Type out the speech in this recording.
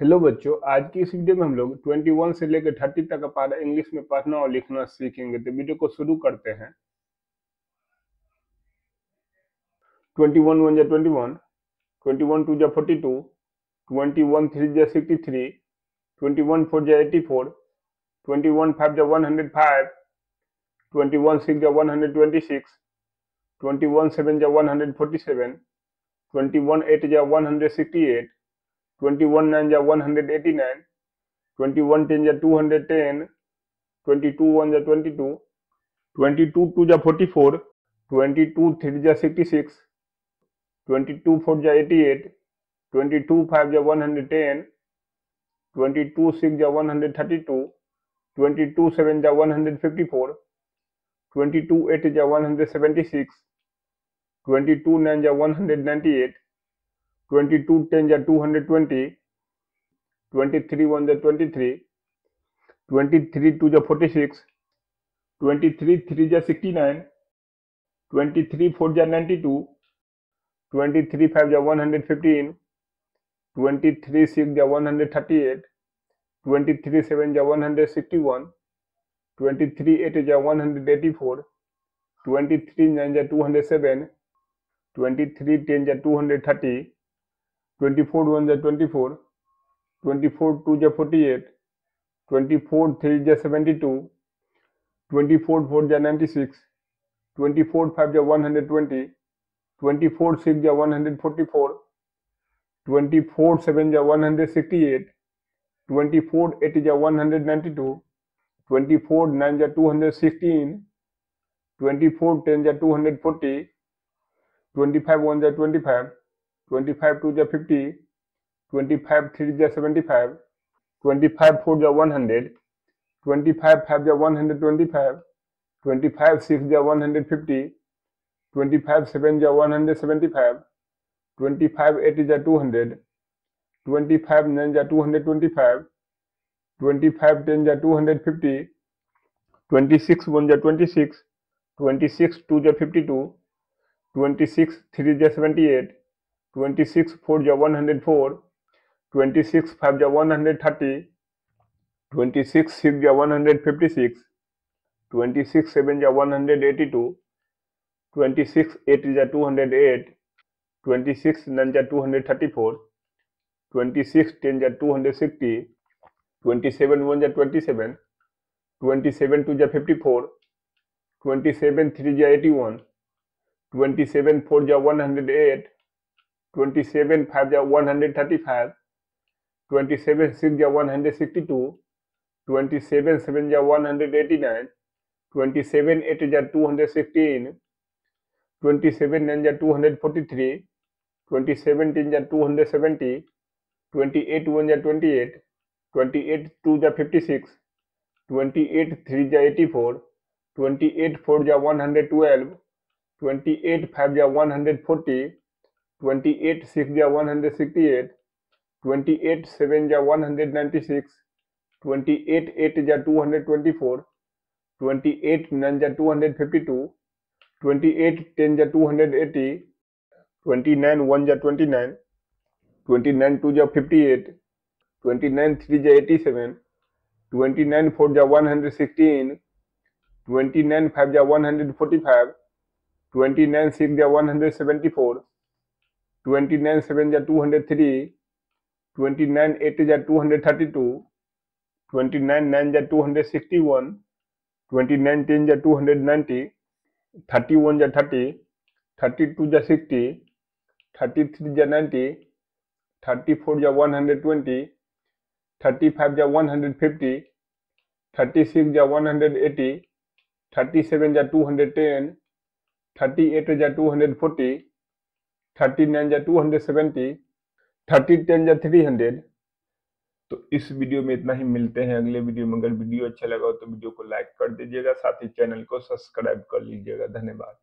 Hello बच्चों आज की इस वीडियो में हम लोग 21 से लेकर 30 तक का पारा इंग्लिश में पढ़ना और लिखना सीखेंगे। तो वीडियो को शुरू करते हैं। 21 वन जा 21, 21 टू जा 42, 21 थ्री 63, 21 फोर जा 84, 21 फाइव जा 105, 21 सिक्स 126, 21 सेवन जा 147, 21 एट जा 168, 21 9 ja 189 21 10 ja 210 22 1 ja 22 22 2 ja 44 22 3 ja 66 22 4 ja 88 22 5 ja 110 22 6 ja 132 22 7 ja 154 22 8 ja 176 22 9 ja 198 22 tens are 220, 23 one are 23, 23 2 the 46, 23 three are 69, 23 four are 92, 23 five are 115, 23 six are 138, 23 seven are 161, 23 eight are 184, 23 nine are 207, 23 tens 230, 24 1 ja 24 24 2 ja 48 24 3 ja 72 24 4 ja 96 24 5 ja 120 24 6 ja 144 24 7 ja 168 24 8 ja 192 24 9 ja 216 24 10 ja 240 25 1 ja 25 25 2 ja 50 25 3 ja 75 25 4 ja 100 25 5 ja 125 25 6 ja 150 25 7 ja 175 25 8 ja 200 25 9 ja 225 25 10 ja 250 26 1 ja 26 26 2 ja 52 26 3 ja 78 26 4 ja 104 26 5 ja 130 26 6 ja 156 26 7 ja 182 26 8 ja 208 26 9 ja 234 26 10 ja 260 27 1 ja 27 27 2 ja 54 27 3 ja 81 27 4 ja 108 27 5 ja 135 27 6 ja 162 27 7 ja 189 27 8 ja 216 27 9 ja 243 27 10 ja 270 28 1 ja 28 28 2 ja 56 28 3 ja 84 28 4 ja 112 28 5 ja 140 twenty eight six ज्या one hundred sixty eight twenty eight seven ज्या one hundred ninety six twenty eight eight जा two hundred twenty four twenty eight nine जा two hundred fifty two twenty eight ten जा two hundred eighty twenty nine one जा twenty nine twenty nine two या fifty eight twenty nine three जा eighty seven twenty nine four जा one hundred sixteen twenty nine five जै one hundred forty five twenty nine six जै one hundred seventy four 29 7 ja 203 29 8 ja 232 29 9 ja 261 29 10 ja 290 31 ja 30 32 ja 60 33 ja 90 34 ja 120 35 ja 150 36 ja 180 37 ja 210 38 ja 240 39 या 270 30 10 या 300 तो इस video में इतना ही, मिलते हैं अगले वीडियो में। अगर वीडियो अच्छा लगा हो तो वीडियो को लाइक कर दीजिएगा, साथ ही चैनल को सब्सक्राइब कर लीजिएगा। धन्यवाद।